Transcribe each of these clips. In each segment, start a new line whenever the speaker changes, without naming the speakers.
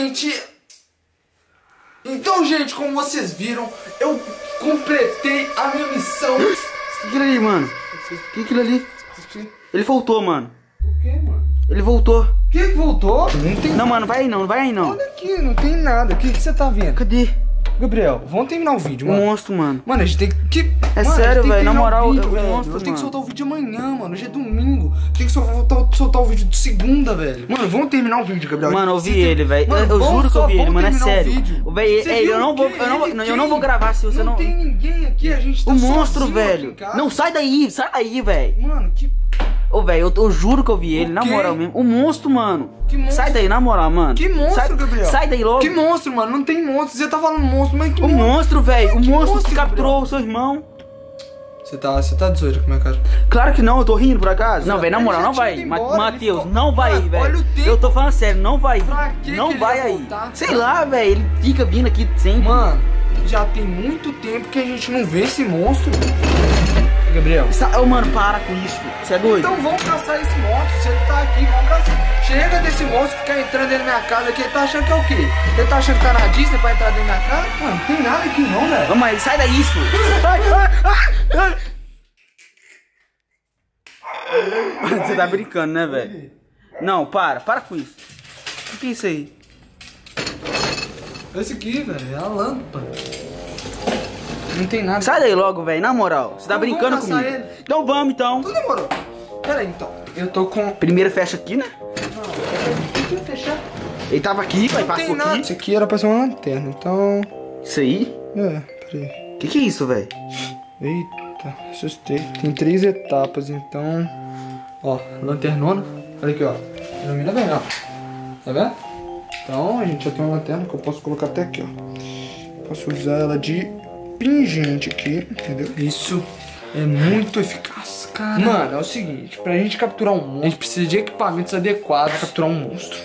gente... Então, gente, como vocês viram, eu completei a minha missão.
O que é aquilo ali, mano? O que é aquilo ali? Ele voltou, mano.
O que, mano?
Ele voltou.
O que que voltou? Não tem
Não, mano, vai aí não, vai aí não.
Olha aqui, não tem nada. O que que você tá vendo?
Cadê?
Gabriel, vamos terminar o vídeo,
O
mano.
monstro, mano.
Mano, a gente tem que.
É
Mano,
sério, velho, na moral,
vídeo,
eu-
velho.
monstro,
Eu tenho que soltar o vídeo amanhã, mano. Hoje é domingo. Tem que soltar, soltar o vídeo de segunda, velho. Mano, vamos terminar o vídeo, Gabriel.
Mano, eu vi
Você tem-
ele, velho.
Mano,
Eu,
vamos
juro que eu vi ele, mano, é sério. O Véi,
Você
ei,
viu
eu não vou, eu não,
Ele
eu não vou gravar se você
não.
não.
tem ninguém aqui, a gente tá
O monstro, velho. Não, sai daí, sai daí, velho.
Mano, que.
Ô, velho, eu, eu juro que eu vi ele, na moral mesmo. O monstro, mano.
Que monstro?
Sai daí, na moral, mano.
Que monstro,
sai,
Gabriel?
Sai daí logo.
Que monstro, mano. Não tem monstro. Você tá falando monstro, mas que
O monstro, velho. O monstro
monstro,
que capturou o seu irmão.
Você tá, você tá de zoeira com a minha cara.
Claro que não, eu tô rindo por acaso. Não, velho, na moral, não vai. Matheus, não vai, velho.
olha o tempo.
Eu tô falando sério, não vai.
Pra que
não
que
vai aí.
voltar?
Sei lá, velho. Ele fica vindo aqui sempre.
Mano, já tem muito tempo que a gente não vê esse monstro. Gabriel.
Ô, mano, para com isso. Você é doido?
Então vamos caçar esse monstro. Se ele tá aqui, vamos caçar. Chega desse monstro ficar entrando dentro da minha casa aqui. Ele tá achando que é o quê? Ele tá achando que tá na Disney pra entrar dentro da minha casa? Mano, não tem nada aqui não, velho.
Vamos aí, sai daí, isso.
Ai, ai, ai, ai.
Você tá brincando, né, velho? Não, para, para com isso. O que é isso aí?
Esse aqui, velho, é a lâmpada. Não tem nada.
Sai daí logo, velho, na moral. Você tá
Então
brincando comigo.
ele.
Então vamos, então.
Tudo demorou. Pera aí, então. Eu tô com...
Primeiro fecha aqui, né?
Tem que fechar.
Ele tava aqui, vai,
Não
passou
tem nada.
aqui.
Isso aqui era pra ser uma lanterna, então...
Isso aí?
É, peraí.
O que, que é isso, velho?
Eita, assustei. Tem três etapas, então. Ó, lanternona. Olha aqui, ó. Ilumina bem, ó. Tá vendo? Então a gente já tem uma lanterna que eu posso colocar até aqui, ó. Posso usar ela de pingente aqui, entendeu? Isso é muito eficaz, cara. Mano, é o seguinte: pra gente capturar um monstro, a gente precisa de equipamentos adequados pra capturar um monstro.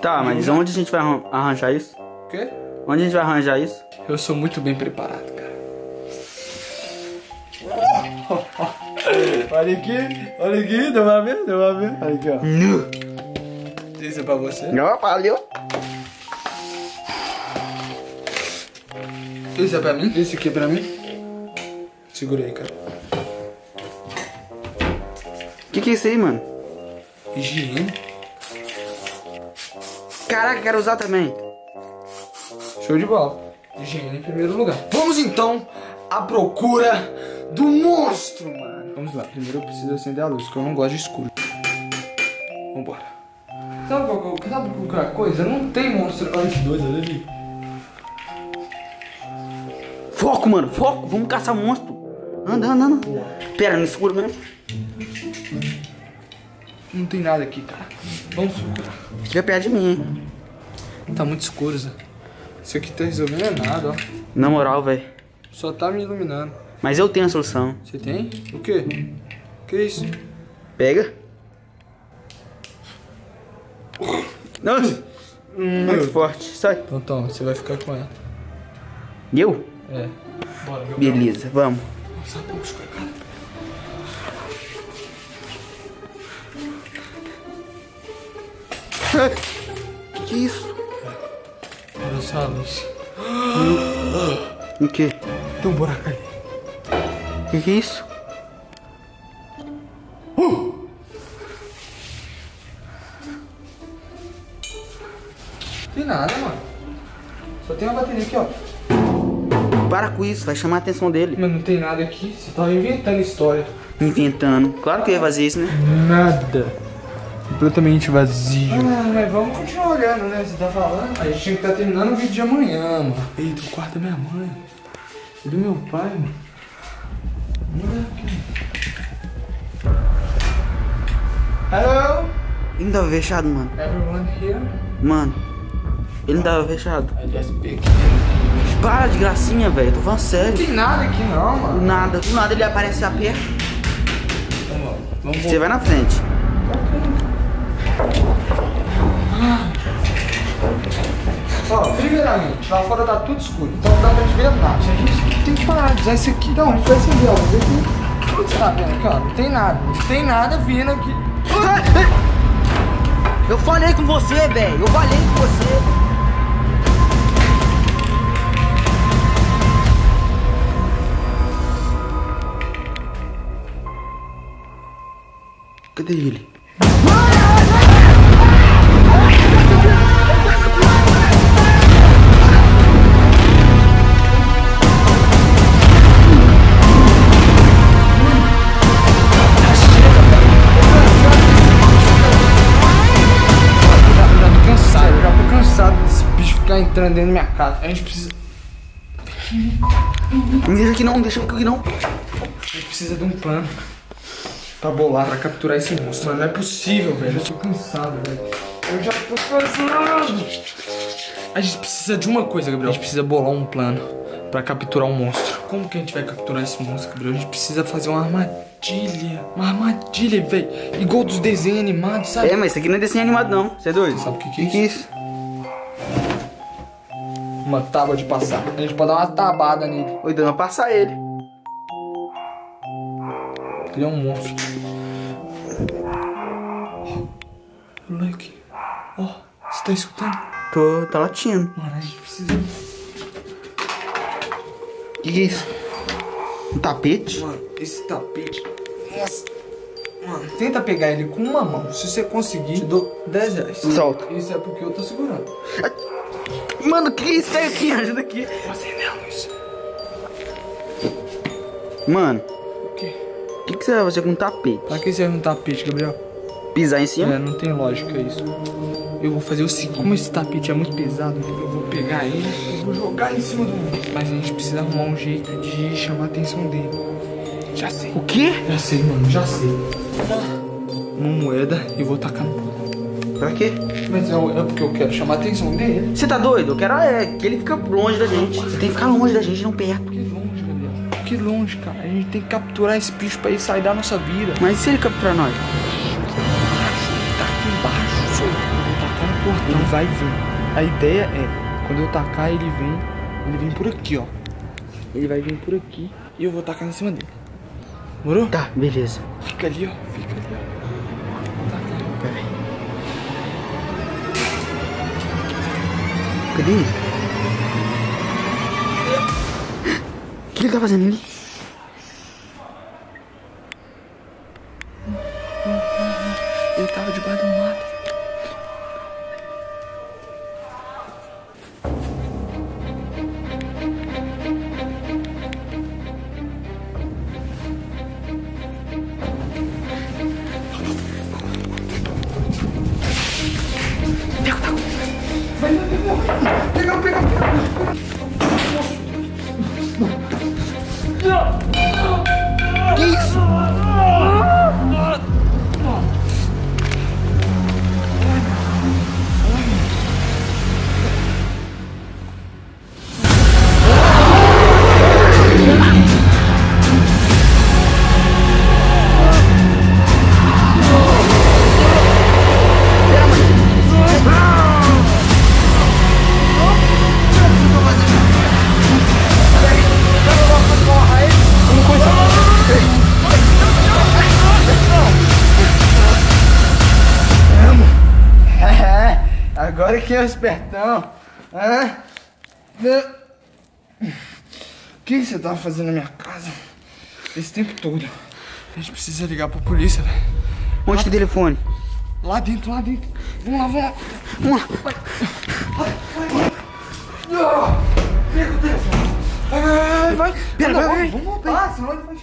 Tá, mas onde a gente vai arran- arranjar isso?
O quê?
Onde a gente vai arranjar isso?
Eu sou muito bem preparado, cara. olha aqui, olha aqui, deu uma ver, deu uma ver. Olha aqui, ó. Isso é pra você.
Não, valeu.
Isso é pra mim? Esse aqui é pra mim? Segura aí, cara.
O que, que é isso aí, mano?
Higiene.
Caraca, quero usar também.
Show de bola. Higiene em primeiro lugar. Vamos então à procura do monstro, mano. Vamos lá. Primeiro eu preciso acender a luz, porque eu não gosto de escuro. Vambora. Sabe qual, qual, sabe qual é coisa? Não tem monstro. Olha esses dois ali.
Foco, mano, foco. Vamos caçar monstro. Anda, anda, anda. Pera, no escuro mesmo.
Não tem nada aqui, cara. Vamos procurar.
Fica perto de mim, hein?
Tá muito escuro, Zé. Isso aqui tá resolvendo é nada, ó.
Na moral, velho.
Só tá me iluminando.
Mas eu tenho a solução.
Você tem? O quê? Que isso?
Pega. Nossa. Muito forte. Sai.
Então toma, você vai ficar com ela.
Eu?
É. Bora, Gabriel.
Beleza, vamos.
Nossa, cara.
Que que é isso?
Olha só a luz.
O que?
Tem um buraco ali.
Que que é isso?
Tem nada, mano. Só tem uma bateria aqui, ó.
Para com isso, vai chamar a atenção dele.
Mas não tem nada aqui. Você tava inventando história.
Inventando. Claro que eu ia fazer isso, né?
Nada. Completamente vazio. Ah, mas vamos continuar olhando, né? Você tá falando? A gente tinha que estar terminando o vídeo de amanhã, mano. Eita, o quarto da minha mãe. E do meu pai, mano. Vamos olhar aqui. Hello?
Ele não tava fechado, mano.
Everyone here?
Mano, ele não tava fechado.
I just speak.
Para de gracinha, velho. Tô falando
Não
sério.
tem nada aqui não,
Do
mano.
nada, do nada ele aparece a perto.
Vamos. Vamos
Você vai na frente.
Ó, primeiramente, lá fora tá tudo escuro, então não dá pra gente ver nada. A gente tem que parar de usar isso aqui. Então, a gente vai acender a luz aqui. O que você tá vendo aqui, ó? Não tem nada. Não tem nada vindo aqui.
Eu falei com você, velho. Eu falei com você.
Bicho ficar entrando dentro da minha casa. A gente precisa.
Não deixa aqui não, deixa aqui não.
A gente precisa de um plano pra bolar, pra capturar esse monstro. Mano, não é possível, velho. Eu tô cansado, velho. Eu já tô cansado. A gente precisa de uma coisa, Gabriel. A gente precisa bolar um plano pra capturar um monstro. Como que a gente vai capturar esse monstro, Gabriel? A gente precisa fazer uma armadilha. Uma armadilha, velho. Igual dos desenhos animados, sabe?
É, mas isso aqui não é desenho animado não. Você é doido?
Sabe o que que é
que é isso?
Uma tábua de passar. A gente pode dar uma tabada nele.
Oi, dando pra passar ele.
Ele é um monstro. Moleque. Ó, você tá escutando?
Tô, tá latindo.
Mano, a gente precisa.
Que que é isso? Um tapete?
Mano, esse tapete. Nossa. Mano, tenta pegar ele com uma mão. Se você conseguir, te dou 10 reais.
Solta.
Isso é porque eu tô segurando.
Mano, que isso? Pega aqui, ajuda aqui.
Acende a luz.
Mano, que, que você vai fazer com um tapete?
Pra que serve um tapete, Gabriel?
Pisar em cima?
É, não tem lógica isso. Eu vou fazer o seguinte: como esse tapete é muito pesado, eu vou pegar ele e vou jogar em cima do monstro. Mas a gente precisa arrumar um jeito de chamar a atenção dele. Já sei.
O quê?
Já sei, mano, já sei. Uma moeda e vou tacar no.
Pra quê?
Mas é, é porque eu quero chamar a atenção dele.
Você tá doido? Eu quero é, que ele fica longe da gente. Você tem que ficar longe da gente, não perto.
Longe, cara. A gente tem que capturar esse bicho pra ele sair da nossa vida.
Mas e se ele capturar nós?
Tá aqui embaixo, senhor. Eu vou tacar no portão. Ele vai vir. A ideia é, quando eu tacar, ele vem. Ele vem por aqui, ó. Ele vai vir por aqui e eu vou tacar em cima dele. Morou?
Tá, beleza.
Fica ali, ó. Fica ali, ó.
Pera aí. Cadê ele? O que ele tá que
é o espertão. O que você tava fazendo na minha casa? Esse tempo todo. A gente precisa ligar pra polícia, velho.
Onde que é o telefone?
Lá dentro, lá dentro. Vamos lá, vamos lá.
Vamos lá.
Pega o telefone. Vai, vai, vai, vai.
Pera, vai, vai.
Vamos ele vai...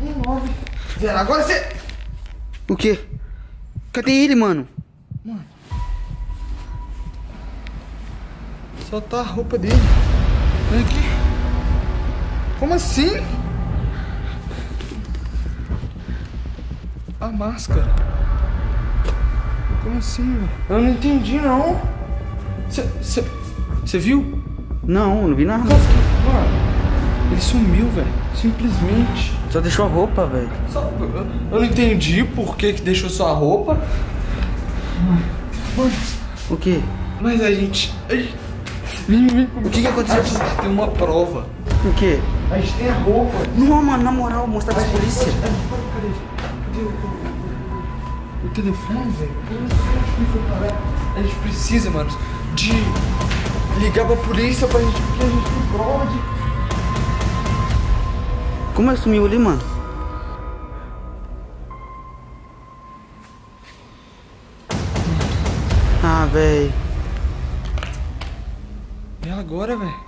Um nove. Zero. Agora você...
O quê? Cadê ele, mano?
Só tá a roupa dele. Olha aqui. Como assim? A máscara. Como assim, velho? Eu não entendi, não. Você viu?
Não, não vi nada.
Mano, ele sumiu, velho. Simplesmente.
Só deixou a roupa, velho.
Só- eu- não entendi por que, que deixou sua roupa. Mano,
O quê?
mas a gente. A gente.
O que que aconteceu?
A gente tem uma prova.
O quê?
A gente tem a roupa.
Não, mano, na moral, mostrar pra polícia.
Cadê? Cadê o- o telefone, velho. A gente precisa, mano, de ligar pra polícia pra gente, porque a gente tem prova de.
Como é sumiu ali, mano? Ah, velho.
E agora, velho?